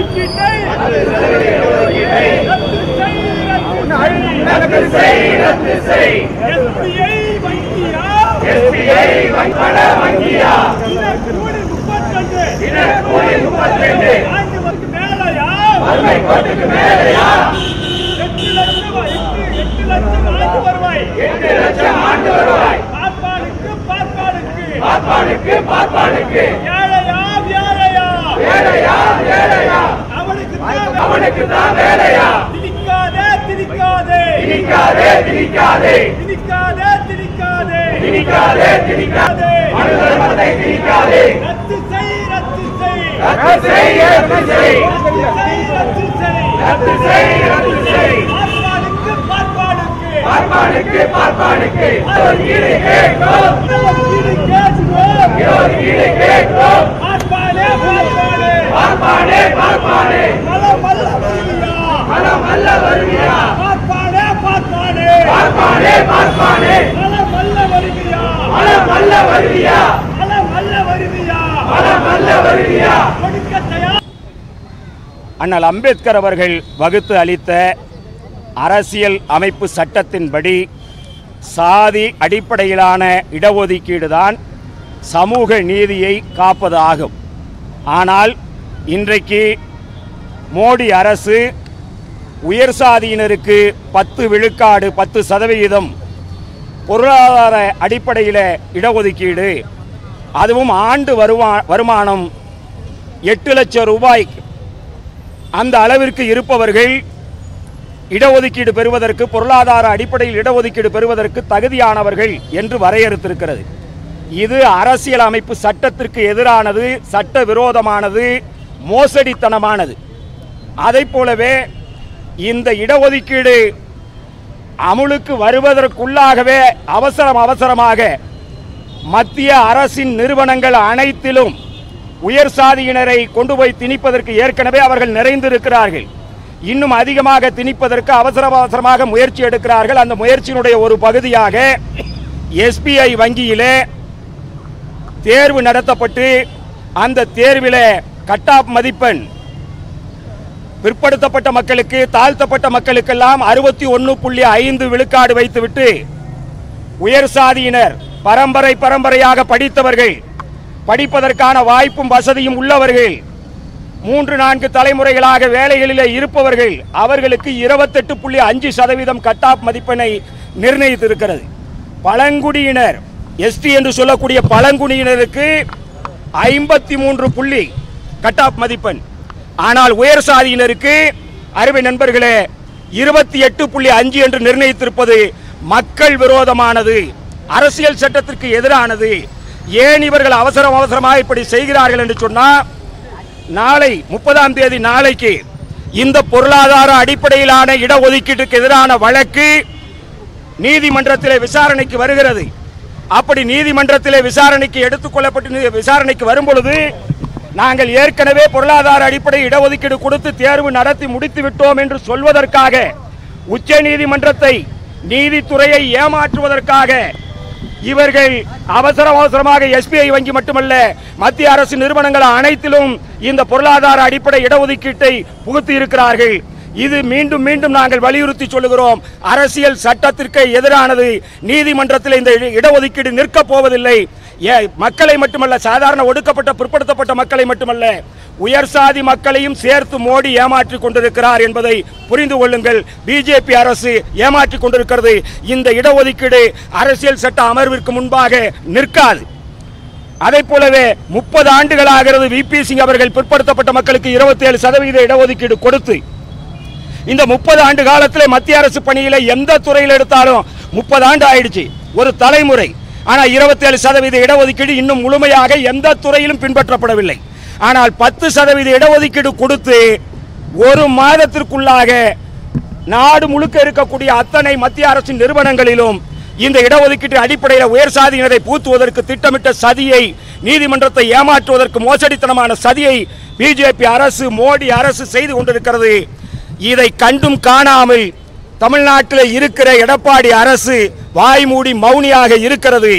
இடஒதுக்கீட்டை ரத்து செய், ரத்து செய். SBI வங்கியா? தினக்கூலி முப்பத்திரெண்டு. ஆண்டுக்கு மேலயா? எட்டு லட்சம் எட்டு- எட்டு லட்சம் ஆண்டு வருவாய். பார்ப்பானுக்கு, பார்ப்பானுக்கு. ஏழையா, வியாழையா? அவனுக்கு தான் வேலையா? திணிக்காதே, திணிக்காதே. திணிக்காதே, திணிக்காதே. ரத்து செய், ரத்து செய். ரத்து செய், ரத்து செய். பார்ப்பானுக்கு, பார்ப்பானுக்கு. இடஒதுக்கீடு கேட்கிறோம். பார்ப்பானே, பார்ப்பானே. மலம் அல்ல வருவியா? பார்ப்பானே, பார்ப்பானே. மலம் அல்ல வருவியா? மலம் அல்ல வருவியா? கொடுக்க தயார் அண்ணல் அம்பேத்கர் அவர்கள் வகுத்து அளித்த அரசியல் அமைப்பு சட்டத்தின்படி சாதி அடிப்படையிலான இடஒதுக்கீடு தான் சமூக நீதியை காப்பது ஆகும் ஆனால் இன்றைக்கு மோடி அரசு உயர் சாதியினருக்கு பத்து விழுக்காடு பத்து சதவிகிதம் பொருளாதார அடிப்படையில் இடஒதுக்கீடு அதுவும் ஆண்டு வருமானம் எட்டு லட்சம் ரூபாய் அந்த அளவிற்கு இருப்பவர்கள் இடஒதுக்கீடு பெறுவதற்கு பொருளாதார அடிப்படையில் இடஒதுக்கீடு பெறுவதற்கு தகுதியானவர்கள் என்று வரையறுத்திருக்கிறது. இது அரசியல் அமைப்பு சட்டத்திற்கு எதிரானது சட்ட விரோதமானது மோசடித்தனமானது. அதை போலவே இந்த இடஒதுக்கீடு அமுலுக்கு வருவதற்குள்ளாகவே அவசரம் அவசரமாக மத்திய அரசின் நிறுவனங்கள் அனைத்திலும் உயர் சாதியினரை கொண்டு போய் திணிப்பதற்கு ஏற்கனவே அவர்கள் நிறைந்திருக்கிறார்கள். இன்னும் அதிகமாக திணிப்பதற்கு அவசர அவசரமாக முயற்சி எடுக்கிறார்கள். அந்த முயற்சியினுடைய ஒரு பகுதியாக எஸ்பிஐ வங்கியிலே தேர்வு நடத்தப்பட்டு அந்த தேர்வில் கட் ஆஃப் மதிப்பெண் பிற்படுத்தப்பட்ட மக்களுக்கு தாழ்த்தப்பட்ட மக்களுக்கெல்லாம் அறுபத்தி ஒன்று புள்ளி ஐந்து விழுக்காடு வைத்துவிட்டு உயர் சாதியினர் பரம்பரை பரம்பரையாக படித்தவர்கள் படிப்பதற்கான வாய்ப்பும் வசதியும் உள்ளவர்கள் மூன்று நான்கு தலைமுறைகளாக வேலைகளிலே இருப்பவர்கள் அவர்களுக்கு இருபத்தெட்டு புள்ளி அஞ்சு சதவீதம் கட் ஆஃப் மதிப்பெண்ணை நிர்ணயித்திருக்கிறது. பழங்குடியினர் எஸ்டி என்று சொல்லக்கூடிய பழங்குடியினருக்கு ஐம்பத்தி மூன்று புள்ளி கட் ஆஃப் மதிப்பெண். ஆனால் உயர் சாதியினருக்கு அருமை நண்பர்களே இருபத்தி எட்டு புள்ளி அஞ்சு என்று நிர்ணயித்திருப்பது மக்கள் விரோதமானது அரசியல் சட்டத்திற்கு எதிரானது ஏன் இவர்கள் அவசரம் அவசரமாக இப்படி செய்கிறார்கள் என்று சொன்னால் நாளை முப்பதாம் தேதி நாளைக்கு இந்த பொருளாதார அடிப்படையிலான இடஒதுக்கீட்டுக்கு எதிரான வழக்கு நீதிமன்றத்தில் விசாரணைக்கு வருகிறது. அப்படி நீதிமன்றத்தில் விசாரணைக்கு எடுத்துக்கொள்ளப்பட்டு விசாரணைக்கு வரும் பொழுது நாங்கள் ஏற்கனவே பொருளாதார அடிப்படை இடஒதுக்கீடு கொடுத்து தேர்வு நடத்தி முடித்து விட்டோம் என்று சொல்வதற்காக உச்ச நீதிமன்றத்தை நீதித்துறையை ஏமாற்றுவதற்காக இவர்கள் அவசர அவசரமாக எஸ்பிஐ வங்கி மட்டுமல்ல மத்திய அரசு நிறுவனங்கள் அனைத்திலும் இந்த பொருளாதார அடிப்படை இடஒதுக்கீட்டை புகுத்தி இருக்கிறார்கள். இது மீண்டும் மீண்டும் நாங்கள் வலியுறுத்தி சொல்லுகிறோம் அரசியல் சட்டத்திற்கு எதிரானது நீதிமன்றத்தில் இந்த இட- இடஒதுக்கீடு நிற்கப் போவதில்லை. மக்களை மட்டுமல்ல சாதாரண ஒடுக்கப்பட்ட பிற்படுத்தப்பட்ட மக்களை மட்டுமல்ல உயர் சாதி மக்களையும் சேர்த்து மோடி ஏமாற்றி கொண்டிருக்கிறார் என்பதை புரிந்து கொள்ளுங்கள். பிஜேபி அரசு ஏமாற்றி கொண்டிருக்கிறது. இந்த இடஒதுக்கீடு அரசியல் சட்ட அமர்விற்கு முன்பாக நிற்காது. அதை போலவே முப்பது ஆண்டுகள் ஆகிறது விபி சிங் அவர்கள் பிற்படுத்தப்பட்ட மக்களுக்கு இருபத்தி ஏழு சதவீத இடஒதுக்கீடு கொடுத்து இந்த முப்பது ஆண்டு காலத்தில் மத்திய அரசு பணியில் எந்த துறையில் எடுத்தாலும் முப்பது ஆண்டு ஆயிடுச்சு. ஒரு தலைமுறை. ஆனால் இருபத்தி ஏழு சதவீத இடஒதுக்கீடு இன்னும் முழுமையாக எந்த துறையிலும் பின்பற்றப்படவில்லை. ஆனால் பத்து சதவீத இடஒதுக்கீடு கொடுத்து ஒரு மாதத்திற்குள்ளாக நாடு முழுக்க இருக்கக்கூடிய அத்தனை மத்திய அரசின் நிறுவனங்களிலும் இந்த இடஒதுக்கீட்டு அடிப்படையில் உயர் சாதியினரை பூத்துவதற்கு திட்டமிட்ட சதியை நீதிமன்றத்தை ஏமாற்றுவதற்கு மோசடித்தனமான சதியை பிஜேபி அரசு மோடி அரசு செய்து கொண்டிருக்கிறது. இதை கண்டும் காணாமல் தமிழ்நாட்டில் இருக்கிற எடப்பாடி அரசு வாய்மூடி மௌனியாக இருக்கிறது.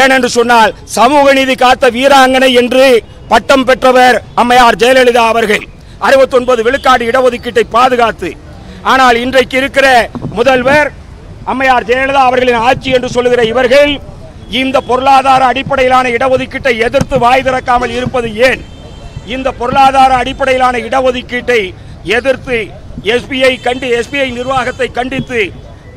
ஏனென்று சொன்னால் சமூக நீதி காத்த வீராங்கனை என்று பட்டம் பெற்றவர் அம்மையார் ஜெயலலிதா அவர்கள். அறுபத்தொன்பது விழுக்காடு இடஒதுக்கீட்டை பாதுகாத்து ஆனால் இன்றைக்கு இருக்கிற முதல்வர் அம்மையார் ஜெயலலிதா அவர்களின் ஆட்சி என்று சொல்லுகிற இவர்கள் இந்த பொருளாதார அடிப்படையிலான இடஒதுக்கீட்டை எதிர்த்து வாய் திறக்காமல் இருப்பது ஏன்? இந்த பொருளாதார அடிப்படையிலான இடஒதுக்கீட்டை எதிர்த்து எஸ்பிஐ கண்டு எஸ்பிஐ நிர்வாகத்தை கண்டித்து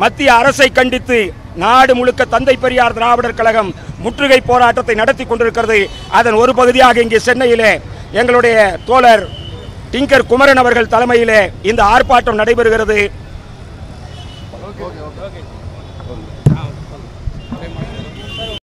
மத்திய அரசை கண்டித்து நாடு முழுக்க தந்தை பெரியார் திராவிடர் கழகம் முற்றுகை போராட்டத்தை நடத்தி கொண்டிருக்கிறது. அதன் ஒரு பகுதியாக இங்கே சென்னையிலே எங்களுடைய தோழர் டிங்கர் குமரன் அவர்கள் தலைமையிலே இந்த ஆர்ப்பாட்டம் நடைபெறுகிறது.